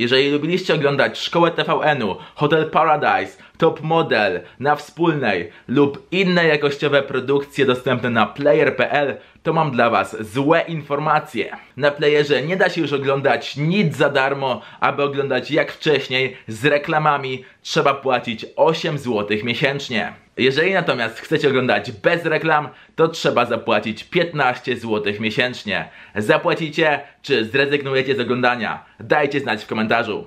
Jeżeli lubiliście oglądać Szkołę TVN-u, Hotel Paradise, Top Model na Wspólnej lub inne jakościowe produkcje dostępne na player.pl, to mam dla Was złe informacje. Na playerze nie da się już oglądać nic za darmo, aby oglądać jak wcześniej z reklamami trzeba płacić 8 zł miesięcznie. Jeżeli natomiast chcecie oglądać bez reklam, to trzeba zapłacić 15 zł miesięcznie. Zapłacicie, czy zrezygnujecie z oglądania? Dajcie znać w komentarzu.